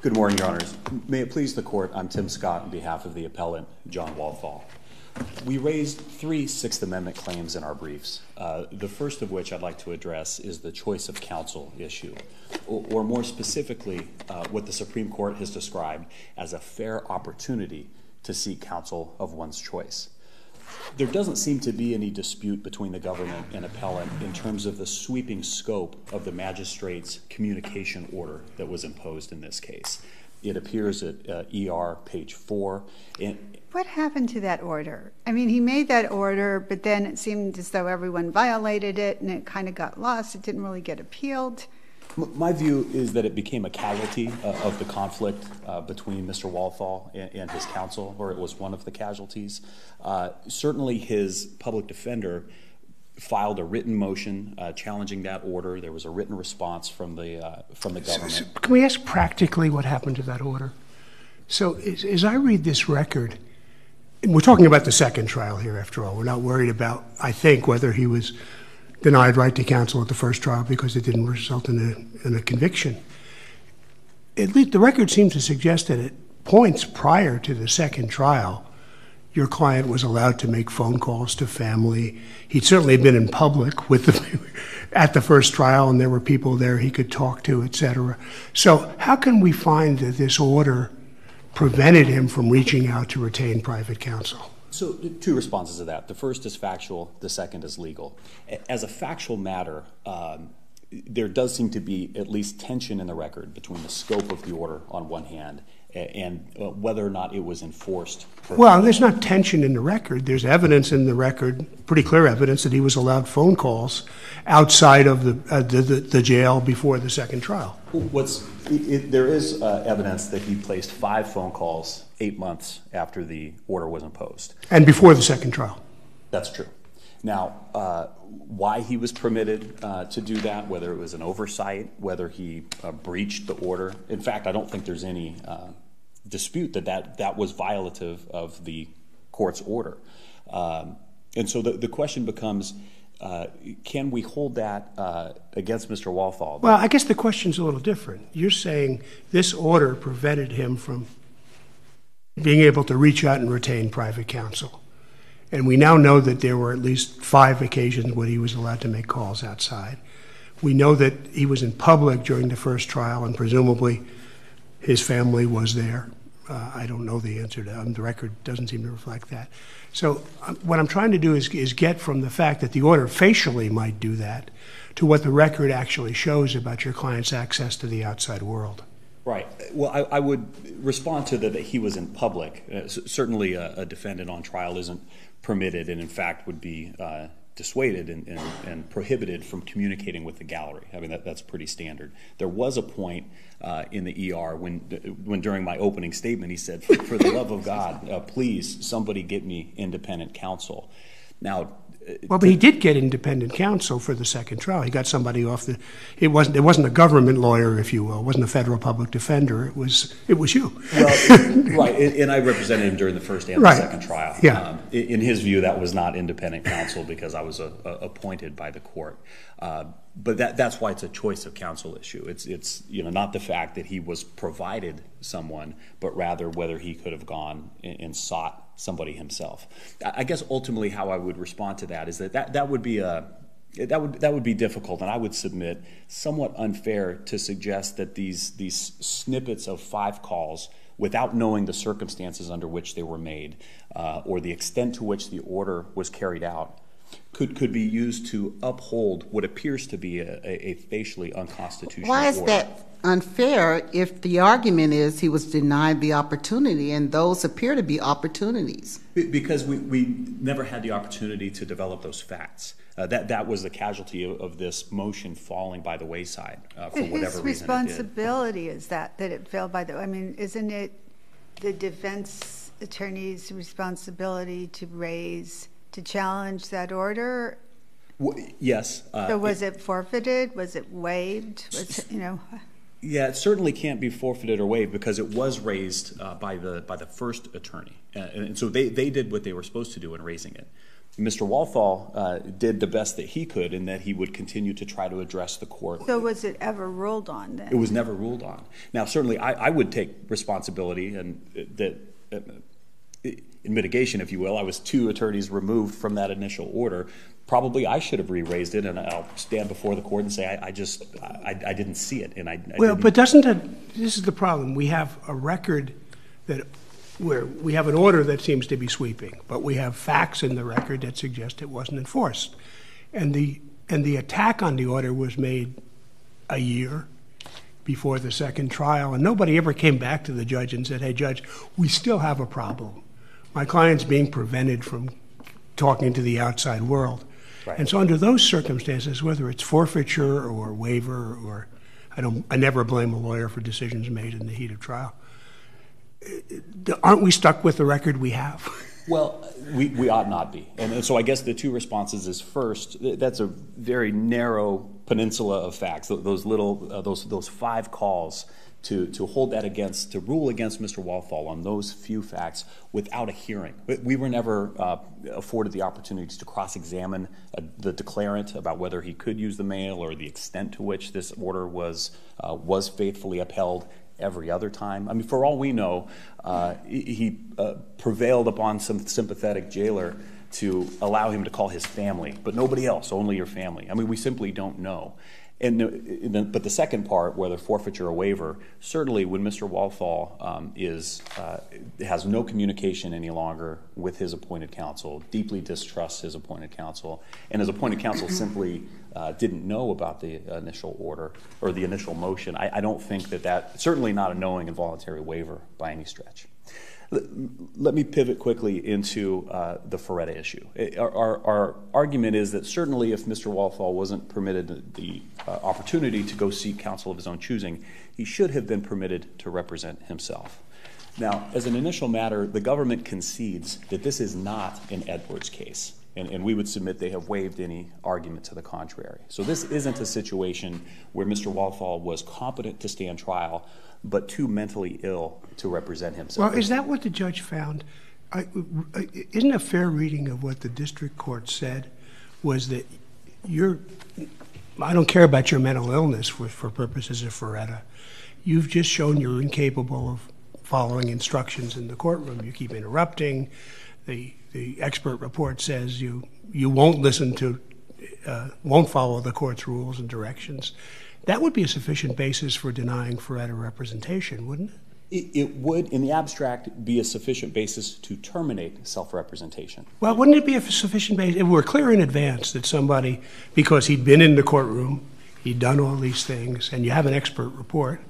Good morning, Your Honors. May it please the Court, I'm Tim Scott on behalf of the appellant, John Walthall. We raised three Sixth Amendment claims in our briefs, uh, the first of which I'd like to address is the choice of counsel issue, or, or more specifically, uh, what the Supreme Court has described as a fair opportunity to seek counsel of one's choice. There doesn't seem to be any dispute between the government and appellant in terms of the sweeping scope of the magistrate's communication order that was imposed in this case. It appears at uh, ER page four. And what happened to that order? I mean, he made that order, but then it seemed as though everyone violated it and it kind of got lost. It didn't really get appealed. My view is that it became a casualty uh, of the conflict uh, between Mr. Walthall and, and, his counsel, or it was one of the casualties. Uh, certainly, his public defender filed a written motion uh, challenging that order. There was a written response from the uh, from the government. So, so can we ask practically what happened to that order? So, as, as I read this record, we're talking about the second trial here. After all, we're not worried about, I think, whether he was denied right to counsel at the first trial because it didn't result in a, in a conviction. At least the record seems to suggest that at points prior to the second trial, your client was allowed to make phone calls to family. He'd certainly been in public with the, at the first trial, and there were people there he could talk to, etc. So, how can we find that this order prevented him from reaching out to retain private counsel? So, two responses to that. The first is factual, the second is legal. As a factual matter, um, there does seem to be at least tension in the record between the scope of the order on one hand and uh, whether or not it was enforced. Well, there's not tension in the record. There's evidence in the record, pretty clear evidence, that he was allowed phone calls outside of the, uh, jail before the second trial. What's, it, there is uh, evidence that he placed five phone calls eight months after the order was imposed. And before the second trial. That's true. Now, uh, why he was permitted uh, to do that, whether it was an oversight, whether he uh, breached the order. In fact, I don't think there's any uh, dispute that, that that was violative of the court's order. Um, and so the, the question becomes uh, can we hold that uh, against Mr. Walthall? Well, I guess the question's a little different. You're saying this order prevented him from being able to reach out and retain private counsel. And we now know that there were at least five occasions when he was allowed to make calls outside. We know that he was in public during the first trial, and presumably his family was there. Uh, I don't know the answer to that. Um, the record doesn't seem to reflect that. So, um, what I'm trying to do is, is get from the fact that the order facially might do that to what the record actually shows about your client's access to the outside world. Right. Well, I, I would respond to that, he was in public. Uh, certainly, a, a, defendant on trial isn't permitted and, in fact, would be uh, dissuaded and, and, and, prohibited from communicating with the gallery. I mean, that, that's pretty standard. There was a point uh, in the ER when, when, during my opening statement, he said, For, for the love of God, uh, please, somebody get me independent counsel. Now, well, but he did get independent counsel for the second trial. He got somebody off the. It wasn't. It wasn't a government lawyer, if you will. It wasn't a federal public defender. It was. It was you. Well, right, and I represented him during the first and right. the second trial. Yeah. Um, in his view, that was not independent counsel because I was a, a, appointed by the court. Uh, but that, that's why it's a choice of counsel issue. It's, it's you know not the fact that he was provided someone, but rather whether he could have gone and, and sought somebody himself. I guess ultimately how I would respond to that is that that, that would be a that would that would be difficult, and I would submit somewhat unfair to suggest that these these snippets of five calls, without knowing the circumstances under which they were made uh, or the extent to which the order was carried out, could could be used to uphold what appears to be a, a, a facially unconstitutional. Why is order. that unfair if the argument is he was denied the opportunity, and those appear to be opportunities? Because we, we never had the opportunity to develop those facts. Uh, that that was the casualty of, of, this motion falling by the wayside uh, for whatever reason. His responsibility is that that it fell by the. I mean, isn't it the defense attorney's responsibility to raise to challenge that order? yes. Uh, so was it, it, forfeited? Was it waived? Was it, you know? Yeah, it certainly can't be forfeited or waived because it was raised uh, by the by the first attorney, uh, and so they, they did what they were supposed to do in raising it. Mr. Walthall uh, did the best that he could in that he would continue to try to address the court. So was it ever ruled on then? It was never ruled on. Now, certainly, I, I would take responsibility and uh, that uh, in mitigation, if you will. I was two attorneys removed from that initial order. Probably I should have re-raised it, and I'll stand before the court and say I, I just I, I, didn't see it, and I. I well, but doesn't it? This is the problem. We have a record that where we have an order that seems to be sweeping, but we have facts in the record that suggest it wasn't enforced. And the and the attack on the order was made a year before the second trial, and nobody ever came back to the judge and said, "Hey, judge, we still have a problem. My client's being prevented from talking to the outside world." Right. And so, under those circumstances, whether it's forfeiture or waiver, or I don't, I never blame a lawyer for decisions made in the heat of trial aren't we stuck with the record we have? Well, we, we ought not be. And so I guess the two responses is first, that's a very narrow peninsula of facts, those little, uh, those, those five calls to, to hold that against, to rule against Mr. Walthall on those few facts without a hearing. We were never uh, afforded the opportunity to cross examine uh, the declarant about whether he could use the mail or the extent to which this order was, uh, was faithfully upheld every other time. I mean, for all we know, uh, he uh, prevailed upon some sympathetic jailer to allow him to call his family, but nobody else, only your family. I mean, we simply don't know. And but the second part, whether forfeiture or waiver, certainly when Mr. Walthall um, is uh, has no communication any longer with his appointed counsel, deeply distrusts his appointed counsel, and his appointed counsel simply uh, didn't know about the initial order or the initial motion, I, I don't think that that certainly not a knowing and voluntary waiver by any stretch. Let me pivot quickly into uh, the Faretta issue. Our, argument is that certainly if Mr. Walthall wasn't permitted the uh, opportunity to go seek counsel of his own choosing, he should have been permitted to represent himself. Now, as an initial matter, the government concedes that this is not an Edwards case. And, and, we would submit they have waived any argument to the contrary. So this isn't a situation where Mr. Walthall was competent to stand trial but too mentally ill to represent himself. Well, is that what the judge found? Isn't a fair reading of what the district court said was that you're, I don't care about your mental illness for, purposes of Faretta. You've just shown you're incapable of following instructions in the courtroom. You keep interrupting. The, the expert report says you, you won't listen to, uh, won't follow the court's rules and directions. That would be a sufficient basis for denying Faretta representation, wouldn't it? It would, in the abstract, be a sufficient basis to terminate self representation. Well, wouldn't it be a sufficient basis if we're clear in advance that somebody, because he'd been in the courtroom, he'd done all these things, and you have an expert report,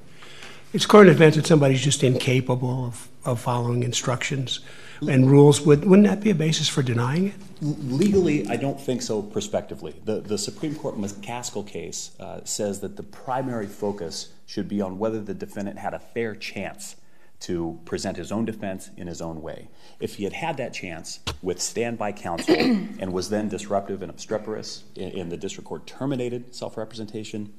it's clear in advance that somebody's just incapable of, of following instructions and rules, would, wouldn't that be a basis for denying it? Legally, I don't think so prospectively. The, the Supreme Court McKaskle case uh, says that the primary focus should be on whether the defendant had a fair chance to present his own defense in his own way. If he had had that chance with standby counsel and was then disruptive and obstreperous, and the district court terminated self representation,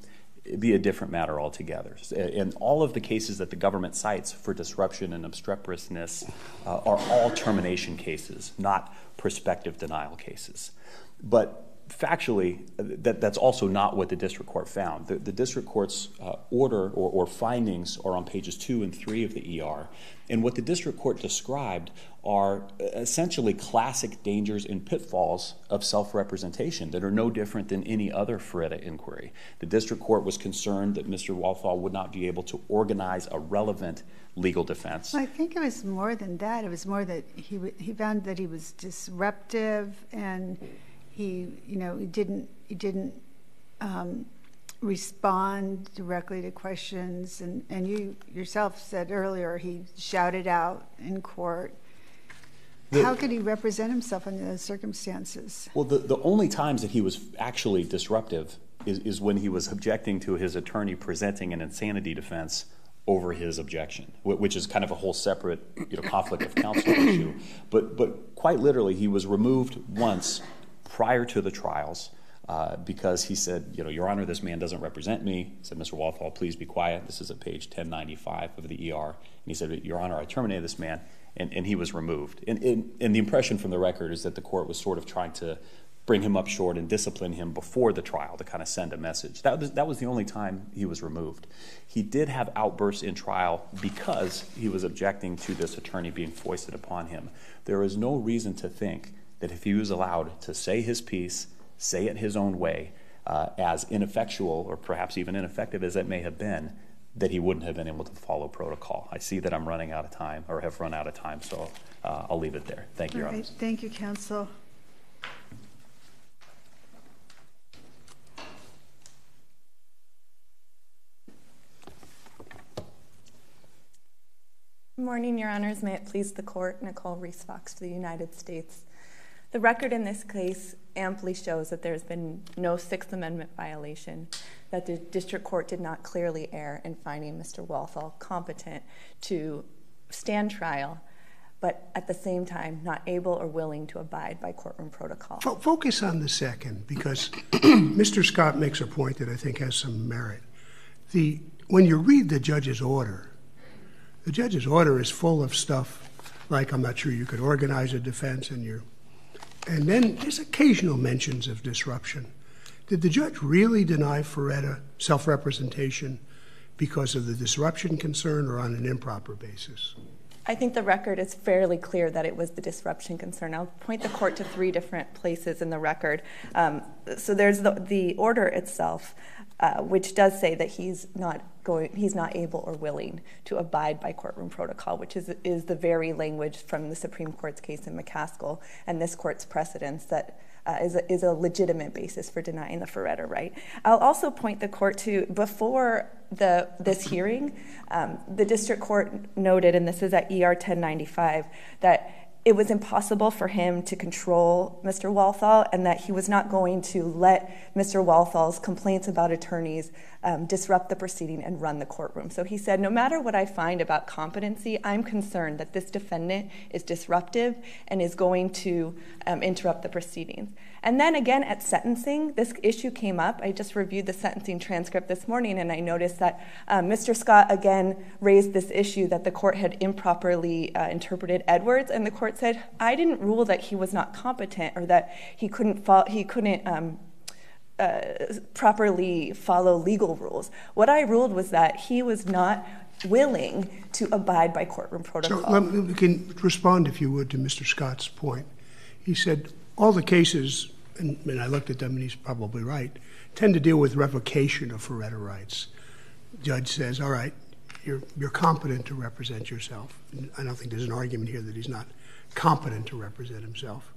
be a different matter altogether. And all of the cases that the government cites for disruption and obstreperousness uh, are all termination cases, not prospective denial cases. But factually, that, that's also not what the district court found. The, the district court's uh, order or, or, findings are on pages two and three of the ER. And what the district court described are essentially classic dangers and pitfalls of self representation that are no different than any other Faretta inquiry. The district court was concerned that Mr. Walthall would not be able to organize a relevant legal defense. I think it was more than that. It was more that he, he found that he was disruptive and he, you know, he didn't, he didn't um, respond directly to questions. And, and you yourself said earlier he shouted out in court. The, How could he represent himself in those circumstances? Well, the, the only times that he was actually disruptive is, is when he was objecting to his attorney presenting an insanity defense over his objection, which is kind of a whole separate you know, conflict of counsel issue. But, but quite literally, he was removed once prior to the trials uh, because he said, you know, Your Honor, this man doesn't represent me. He said, Mr. Walthall, please be quiet. This is at page 1095 of the ER. And he said, Your Honor, I terminated this man. and, he was removed. And, the impression from the record is that the court was sort of trying to bring him up short and discipline him before the trial to kind of send a message. That was, that was the only time he was removed. He did have outbursts in trial because he was objecting to this attorney being foisted upon him. There is no reason to think that if he was allowed to say his piece, say it his own way, uh, as ineffectual or perhaps even ineffective as it may have been, that he wouldn't have been able to follow protocol. I see that I'm running out of time or have run out of time, so uh, I'll leave it there. Thank you, Your All Honor. thank you, counsel. Good morning, Your Honors. May it please the court, Nicole Reese Fox for the United States. The record in this case amply shows that there's been no Sixth Amendment violation, that the district court did not clearly err in finding Mr. Walthall competent to stand trial, but at the same time not able or willing to abide by courtroom protocol. Fo- Focus on the second, because Mr. Scott makes a point that I think has some merit. The, when you read the judge's order, the judge's order is full of stuff like, I'm not sure you could organize a defense and you're, and then there's occasional mentions of disruption. Did the judge really deny Faretta self-representation because of the disruption concern or on an improper basis? I think the record is fairly clear that it was the disruption concern. I'll point the court to three different places in the record. Um, so there's the, the order itself, uh, which does say that he's not going, he's not able or willing to abide by courtroom protocol, which is is the very language from the Supreme Court's case in McKaskle and this court's precedents that uh, is, a, is a legitimate basis for denying the Faretta right. I'll also point the court to before the this hearing, um, the district court noted, and this is at ER 1095, that it was impossible for him to control Mr. Walthall and that he was not going to let Mr. Walthall's complaints about attorneys um, disrupt the proceeding and run the courtroom. So he said, no matter what I find about competency, I'm concerned that this defendant is disruptive and is going to um, interrupt the proceedings. And then again at sentencing, this issue came up. I just reviewed the sentencing transcript this morning and I noticed that um, Mr. Scott again raised this issue that the court had improperly uh, interpreted Edwards, and the court said, I didn't rule that he was not competent or that he couldn't, fo- he couldn't um, uh, properly follow legal rules. What I ruled was that he was not willing to abide by courtroom So protocol. let me, we can respond, if you would, to Mr. Scott's point. He said all the cases, and, and I looked at them, and he's probably right, tend to deal with revocation of Faretta rights. Judge says, all right, you're, you're competent to represent yourself. I don't think there's an argument here that he's not competent to represent himself.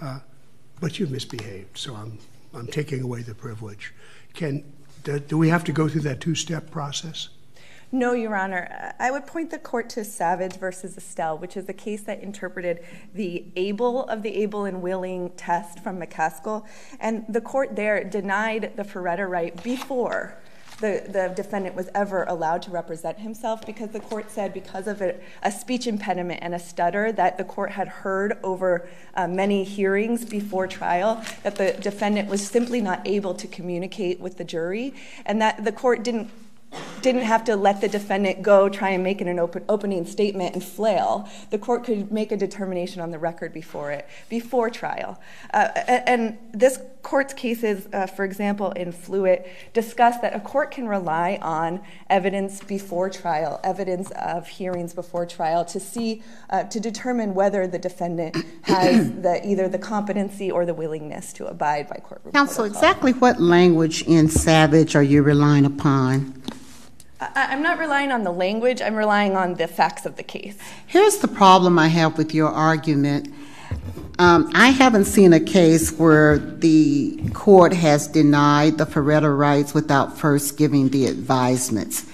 Uh, but you've misbehaved, so I'm, I'm taking away the privilege. Can, do, we have to go through that two-step process? No, Your Honor. I would point the court to Savage versus Estelle, which is a case that interpreted the able of the able and willing test from McKaskle. And the court there denied the Faretta right before the, defendant was ever allowed to represent himself because the court said because of a, a speech impediment and a stutter that the court had heard over uh, many hearings before trial that the defendant was simply not able to communicate with the jury and that the court didn't didn't have to let the defendant go try and make an open, opening statement and flail. The court could make a determination on the record before it, before trial. Uh, and this court's cases, uh, for example, in Flewitt, discuss that a court can rely on evidence before trial, evidence of hearings before trial, to see, uh, to determine whether the defendant has the, either the competency or the willingness to abide by courtroom Counsel, protocol. exactly what language in Savage are you relying upon? I'm not relying on the language, I'm relying on the facts of the case. Here's the problem I have with your argument. Um, I haven't seen a case where the court has denied the Faretta rights without first giving the advisements.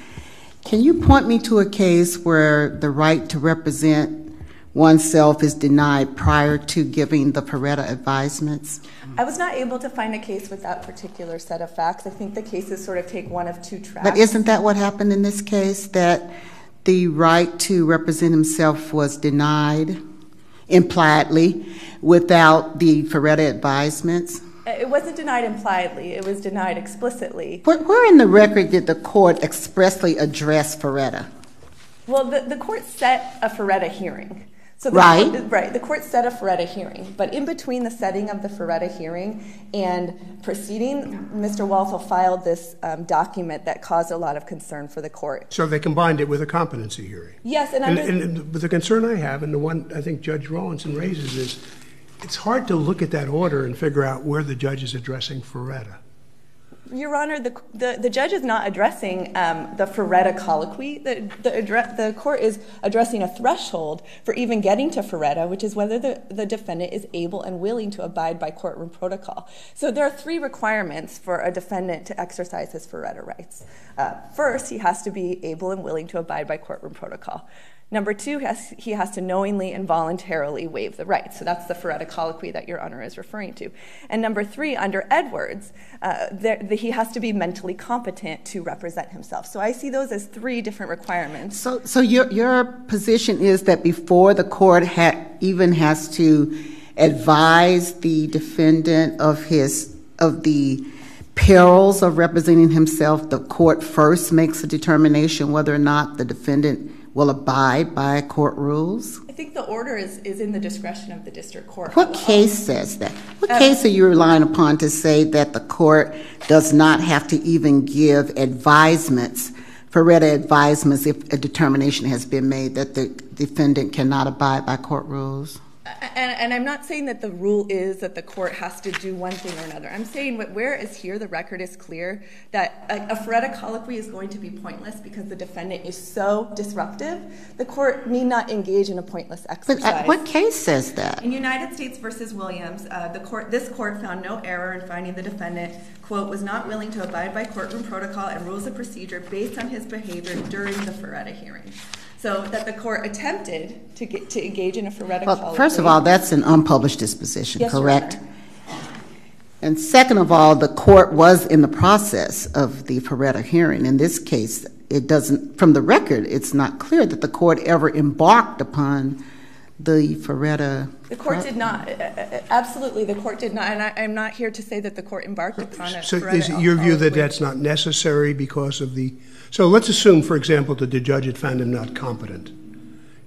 Can you point me to a case where the right to represent oneself is denied prior to giving the Faretta advisements? I was not able to find a case with that particular set of facts. I think the cases sort of take one of two tracks. But isn't that what happened in this case? That the right to represent himself was denied impliedly without the Faretta advisements? Uh, it wasn't denied impliedly, it was denied explicitly. Where, where in the record did the court expressly address Faretta? Well, the, the court set a Faretta hearing. So the Right. Court, right. The court set a Faretta hearing, but in between the setting of the Faretta hearing and proceeding, Mr. Walthall filed this um, document that caused a lot of concern for the court. So they combined it with a competency hearing. Yes, and And, under, and but the concern I have, and the one I think Judge Rawlinson raises, is it's hard to look at that order and figure out where the judge is addressing Faretta. Your Honor, the, judge is not addressing um, the Faretta colloquy. The, court is addressing a threshold for even getting to Faretta, which is whether the, the defendant is able and willing to abide by courtroom protocol. So there are three requirements for a defendant to exercise his Faretta rights. Uh, first, he has to be able and willing to abide by courtroom protocol. Number two, has, he has to knowingly and voluntarily waive the right. So that's the Faretta colloquy that Your Honor is referring to. And number three, under Edwards, uh, the, he has to be mentally competent to represent himself. So I see those as three different requirements. So, so your, your position is that before the court ha- even has to advise the defendant of his, of the perils of representing himself, the court first makes a determination whether or not the defendant will abide by court rules? I think the order is, is in the discretion of the district court. What case says that? What um, case are you relying upon to say that the court does not have to even give advisements, Faretta advisements, if a determination has been made that the defendant cannot abide by court rules? And, and, I'm not saying that the rule is that the court has to do one thing or another. I'm saying whereas here the record is clear that a, a Faretta colloquy is going to be pointless because the defendant is so disruptive, the court need not engage in a pointless exercise. But uh, what case says that? In United States versus Williams, uh, the court, this court found no error in finding the defendant, quote, was not willing to abide by courtroom protocol and rules of procedure based on his behavior during the Faretta hearing. So that the court attempted to get to engage in a Faretta Well, first of all, that's an unpublished disposition, Yes, Your correct? Honor. And second of all, the court was in the process of the Faretta hearing. In this case, it doesn't, from the record, it's not clear that the court ever embarked upon the Faretta. The court did not. Absolutely, the court did not. And I, I'm not here to say that the court embarked upon a So Faretta is it your view that that's not necessary because of the, so let's assume, for example, that the judge had found him not competent.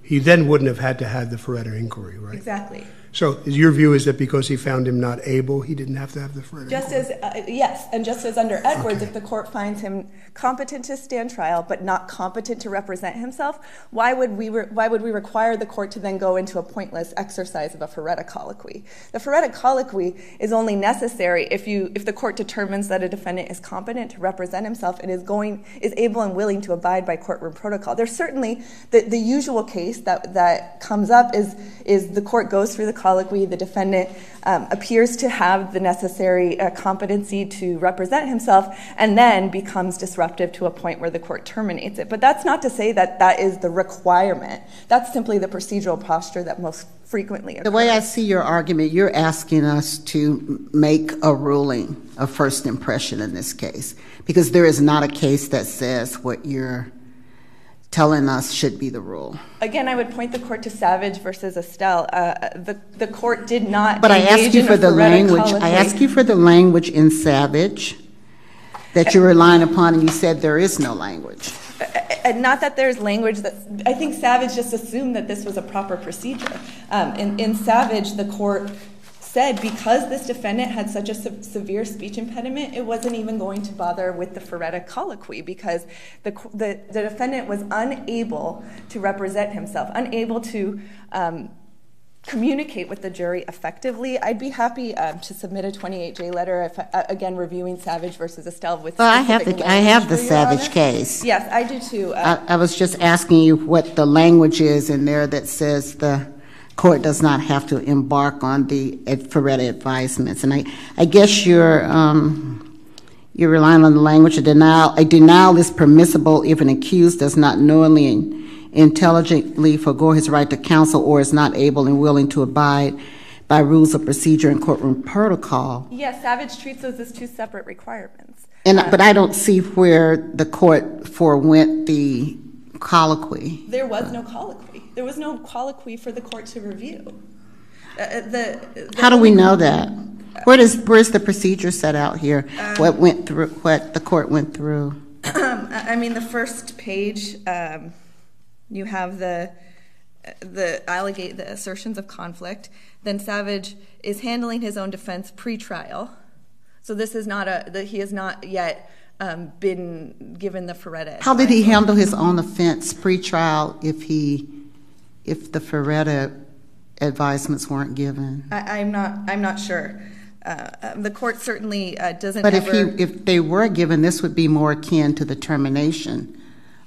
He then wouldn't have had to have the Faretta inquiry, right? Exactly. So your view is that because he found him not able, he didn't have to have the Faretta Just as, uh, yes, and just as under Edwards, if the court finds him competent to stand trial but not competent to represent himself, why would we re- why would we require the court to then go into a pointless exercise of a Faretta colloquy? The Faretta colloquy is only necessary if you if the court determines that a defendant is competent to represent himself and is going is able and willing to abide by courtroom protocol. There's certainly the, the usual case that that comes up is is the court goes through the colloquy, the defendant um, appears to have the necessary uh, competency to represent himself, and then becomes disruptive to a point where the court terminates it. But that's not to say that that is the requirement. That's simply the procedural posture that most frequently occurs. The way I see your argument, you're asking us to make a ruling of first impression in this case, because there is not a case that says what you're telling us should be the rule. Again, I would point the court to Savage versus Estelle. Uh, the, the court did not. But I engage ask you in for a the language, colloquy. I ask you for the language in Savage that you're relying upon, and you said there is no language. And not that there's language that I think Savage just assumed that this was a proper procedure. Um, in, in Savage, the court said because this defendant had such a se- severe speech impediment, it wasn't even going to bother with the Faretta colloquy because the, defendant was unable to represent himself, unable to um, communicate with the jury effectively. I'd be happy um, to submit a 28J letter, if, uh, again, reviewing Savage versus Estelle with I have specific the, I have the language for Your Savage case. Yes, I do too. Uh, I, I was just asking you what the language is in there that says the court does not have to embark on the Faretta advisements. And I, I guess you're, um, you're relying on the language of denial. A denial is permissible if an accused does not knowingly and intelligently forego his right to counsel or is not able and willing to abide by rules of procedure and courtroom protocol. Yes, Savage treats those as two separate requirements. And, but I don't see where the court forewent the colloquy. There was no colloquy. There was no colloquy for the court to review. Uh, How do we know that? Where does, where's the procedure set out here? Um, What went through, what the court went through? I I mean, the first page. Um, You have the the allegate the assertions of conflict. Then Savage is handling his own defense pre-trial. So this is not a that he is not yet um, been given the Faretta. How did he handle his own offense pre-trial if he if the Faretta advisements weren't given? I, am not. I'm not sure. Uh, um, the court certainly uh, doesn't. But ever... if he if they were given, this would be more akin to the termination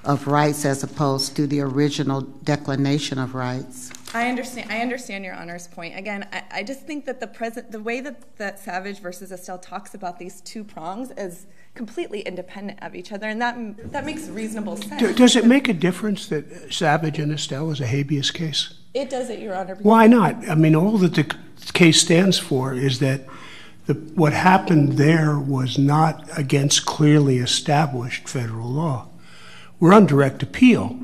of rights as opposed to the original declination of rights. I understand. I understand Your Honor's point. Again, I, I just think that the present, the way that, Savage versus Estelle talks about these two prongs is completely independent of each other, and that that makes reasonable sense. Does it make a difference that Savage and Estelle is a habeas case? It does it, Your Honor. Why not? I mean, all that the case stands for is that the, what happened there was not against clearly established federal law. We're on direct appeal.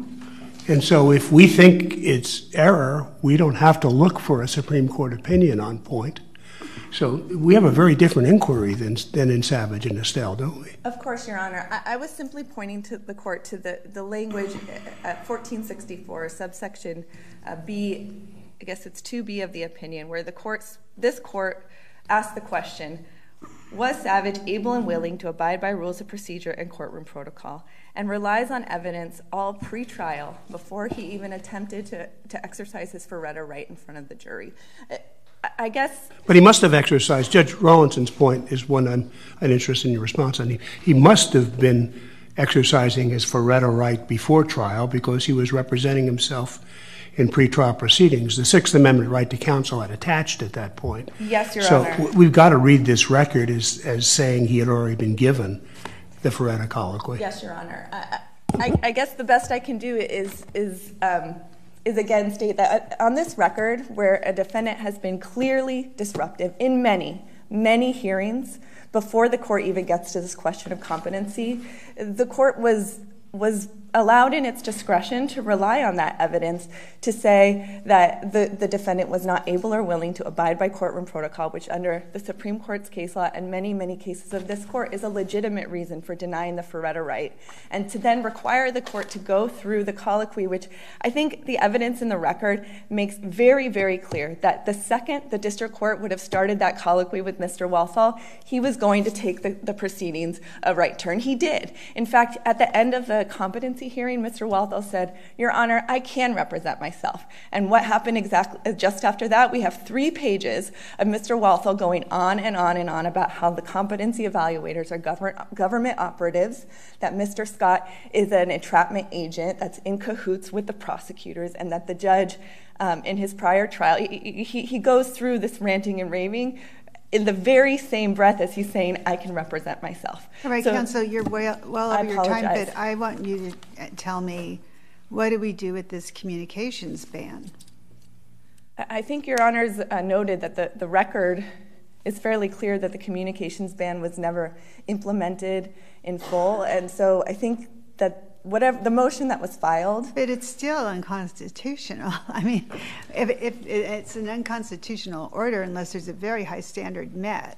And so if we think it's error, we don't have to look for a Supreme Court opinion on point. So we have a very different inquiry than, than in Savage and Estelle, don't we? Of course, Your Honor. I, I was simply pointing to the court to the, the language at 1464, subsection uh, B, I guess it's 2B of the opinion, where the courts, this court asked the question Was Savage able and willing to abide by rules of procedure and courtroom protocol? and relies on evidence all pre-trial before he even attempted to, to exercise his Faretta right in front of the jury. I guess. But he must have exercised. Judge Rawlinson's point is one I'm, I'm interested in your response on. He, he must have been exercising his Faretta right before trial because he was representing himself in pretrial proceedings. The Sixth Amendment right to counsel had attached at that point. Yes, Your so Honor. So we've got to read this record as, as saying he had already been given the Faretta colloquy. Yes, Your Honor. I, I, I guess the best I can do is is um, is again state that on this record, where a defendant has been clearly disruptive in many many hearings before the court even gets to this question of competency, the court was was allowed in its discretion to rely on that evidence to say that the, defendant was not able or willing to abide by courtroom protocol, which under the Supreme Court's case law and many, many cases of this court is a legitimate reason for denying the Faretta right. And to then require the court to go through the colloquy, which I think the evidence in the record makes very, very clear that the second the district court would have started that colloquy with Mr. Walthall, he was going to take the, the proceedings a right turn. He did. In fact, at the end of the competency hearing, Mr. Walthall said, Your Honor, I can represent myself. And what happened exactly just after that? We have three pages of Mr. Walthall going on and on and on about how the competency evaluators are government, government operatives, that Mr. Scott is an entrapment agent that's in cahoots with the prosecutors, and that the judge um, in his prior trial, he, he, he goes through this ranting and raving in the very same breath as he's saying, I can represent myself. All right, so, Counsel, you're well, well over your time, but I want you to uh, tell me what do we do with this communications ban? I think Your Honors uh, noted that the, the record is fairly clear that the communications ban was never implemented in full. And so I think that whatever the motion that was filed. But it's still unconstitutional. I mean, if, if it's an unconstitutional order unless there's a very high standard met.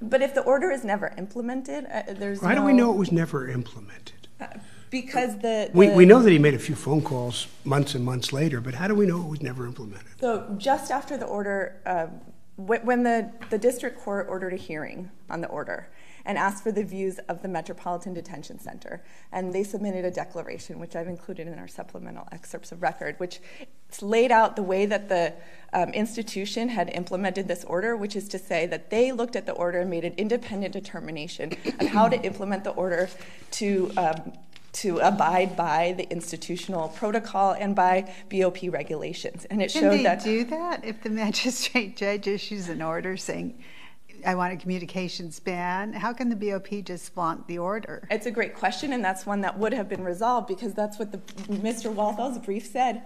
But if the order is never implemented, uh, there's. How no, do we know it was never implemented? Uh, because the, the, we, we know that he made a few phone calls months and months later, but how do we know it was never implemented? So just after the order, uh, when the, the district court ordered a hearing on the order, and asked for the views of the Metropolitan Detention Center. And they submitted a declaration, which I've included in our supplemental excerpts of record, which laid out the way that the um, institution had implemented this order, which is to say that they looked at the order and made an independent determination of how to implement the order to um, to abide by the institutional protocol and by BOP regulations. And it Can showed they that do that if the magistrate judge issues an order saying I want a communications ban. How can the BOP just flaunt the order? It's a great question, and that's one that would have been resolved because that's what the, Mr. Walthall's brief said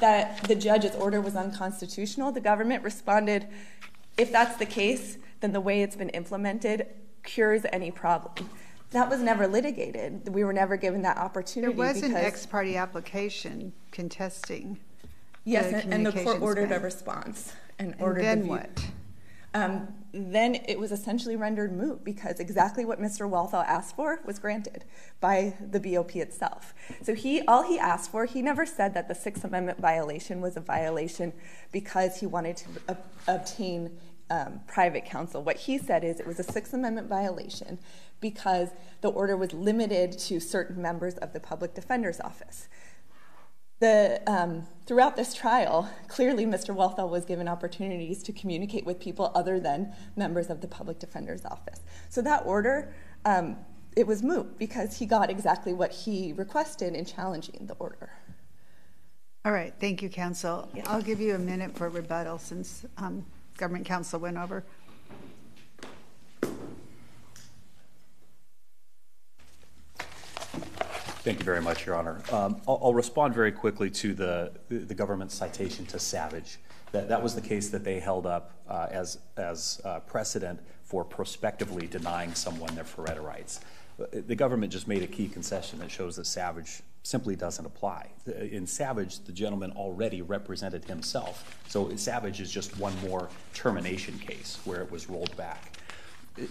that the judge's order was unconstitutional. The government responded, if that's the case, then the way it's been implemented cures any problem. That was never litigated. We were never given that opportunity. There was an ex parte application contesting. Yes, and, and the court ordered ban. a response and ordered and then the what? um, then it was essentially rendered moot because exactly what Mr. Walthall asked for was granted by the BOP itself. So he, all he asked for, he never said that the Sixth Amendment violation was a violation because he wanted to ob- obtain um, private counsel. What he said is it was a Sixth Amendment violation because the order was limited to certain members of the public defender's office. The, um, throughout this trial, clearly Mr. Walthall was given opportunities to communicate with people other than members of the public defender's office. So that order, um, it was moot because he got exactly what he requested in challenging the order. All right, thank you, counsel. I'll give you a minute for rebuttal since um, government counsel went over. Thank you very much, Your Honor. Um, I'll, I'll respond very quickly to the, the government's citation to Savage. That, that was the case that they held up uh, as, as uh, precedent for prospectively denying someone their Faretta rights. Uh, The government just made a key concession that shows that Savage simply doesn't apply. In Savage, the gentleman already represented himself. So Savage is just one more termination case where it was rolled back.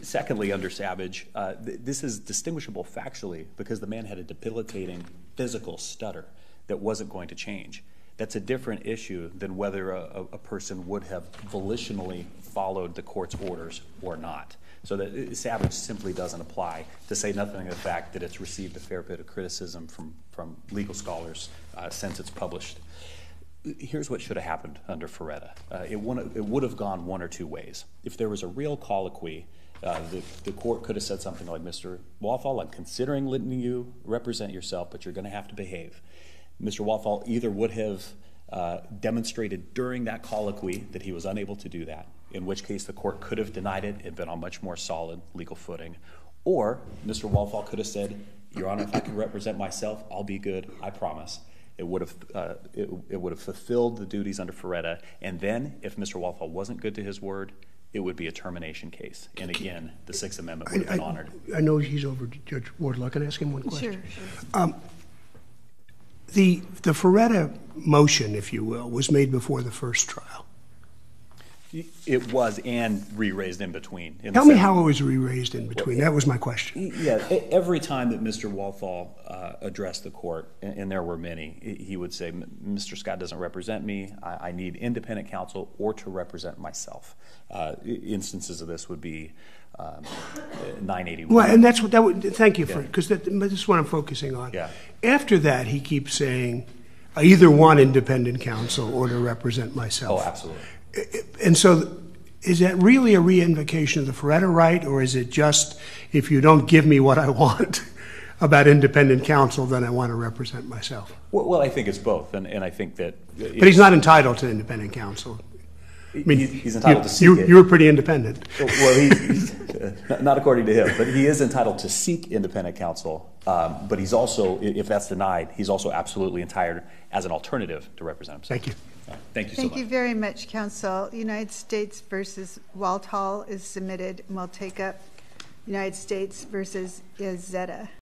Secondly, under Savage, uh, th- this is distinguishable factually because the man had a debilitating physical stutter that wasn't going to change. That's a different issue than whether a, a- person would have volitionally followed the court's orders or not. So that uh, Savage simply doesn't apply, to say nothing of the fact that it's received a fair bit of criticism from, from legal scholars uh, since it's published here's what should have happened under Faretta. Uh, it, it would have gone one or two ways. If there was a real colloquy, the, the court could have said something like, Mr. Walthall, I'm considering letting you represent yourself, but you're going to have to behave. Mr. Walthall either would have uh, demonstrated during that colloquy that he was unable to do that, in which case the court could have denied it and been on much more solid legal footing, or Mr. Walthall could have said, Your Honor, if I can represent myself, I'll be good, I promise. It would have uh, it, it would have fulfilled the duties under Faretta, and then if Mr. Walthall wasn't good to his word, it would be a termination case. And again, the Sixth Amendment would have been I- honored. I know he's over, Judge Wardlaw, can I ask him one question? Sure, sure. Um, the, the Faretta motion, if you will, was made before the first trial. It was and re-raised in between. Tell me how it was re-raised in between, that was my question. Yeah, every time that Mr. Walthall uh, addressed the court, and there were many, he- would say, Mr. Scott doesn't represent me, I I need independent counsel or to represent myself. Uh, Instances of this would be um, 981. Well, and that's what, that would, thank you for, because that, this is what I'm focusing on. Yeah. After that, he keeps saying, I either want independent counsel or to represent myself. Oh, absolutely. And so, is that really a reinvocation of the Faretta right, or is it just, if you don't give me what I want about independent counsel, then I want to represent myself? Well, I think it's both, and and I think that. But he's not entitled to independent counsel. I mean, He's entitled to seek you- it. You were pretty independent. Well, he's- not according to him, but he is entitled to seek independent counsel. Um, but he's also, if that's denied, he's also absolutely entitled as an alternative to represent himself. Thank you. Thank you so Thank much. you very much, counsel. United States versus Walthall is submitted, and we'll take up United States versus Izzetta.